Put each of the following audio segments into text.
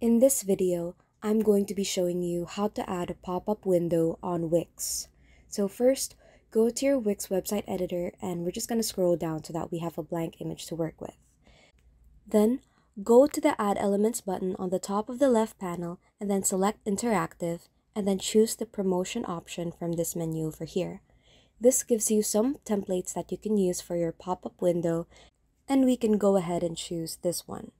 In this video, I'm going to be showing you how to add a pop-up window on Wix. So first, go to your Wix website editor and we're just going to scroll down so that we have a blank image to work with. Then, go to the Add Elements button on the top of the left panel and then select Interactive and then choose the promotion option from this menu over here. This gives you some templates that you can use for your pop-up window and we can go ahead and choose this one.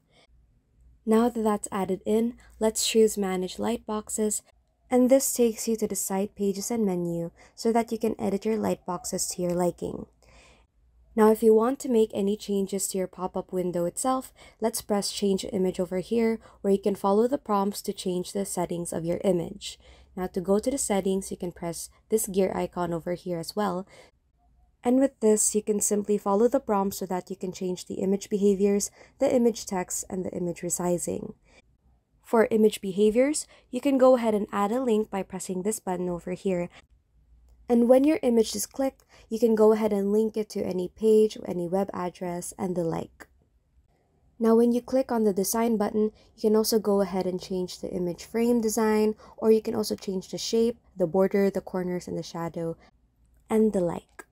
Now that that's added in, let's choose Manage Lightboxes, and this takes you to the Site Pages and menu so that you can edit your lightboxes to your liking. Now if you want to make any changes to your pop-up window itself, let's press Change Image over here where you can follow the prompts to change the settings of your image. Now to go to the settings, you can press this gear icon over here as well and with this, you can simply follow the prompt so that you can change the image behaviors, the image text, and the image resizing. For image behaviors, you can go ahead and add a link by pressing this button over here. And when your image is clicked, you can go ahead and link it to any page, any web address, and the like. Now when you click on the design button, you can also go ahead and change the image frame design, or you can also change the shape, the border, the corners, and the shadow, and the like.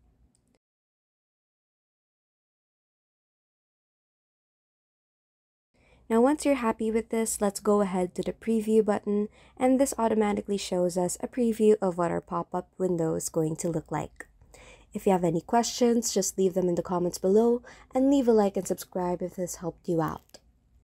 Now once you're happy with this, let's go ahead to the preview button and this automatically shows us a preview of what our pop-up window is going to look like. If you have any questions, just leave them in the comments below and leave a like and subscribe if this helped you out.